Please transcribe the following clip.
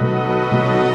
Música